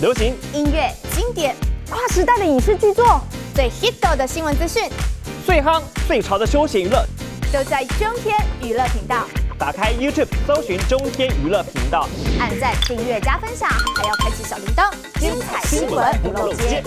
流行。音乐、经典、跨时代的影视巨作，最 hit 的新闻资讯，最夯最潮的休闲娱乐，就在中天娱乐频道。打开 YouTube，搜寻中天娱乐频道，按赞、订阅、加分享，还要开启小铃铛，精彩新闻不漏接。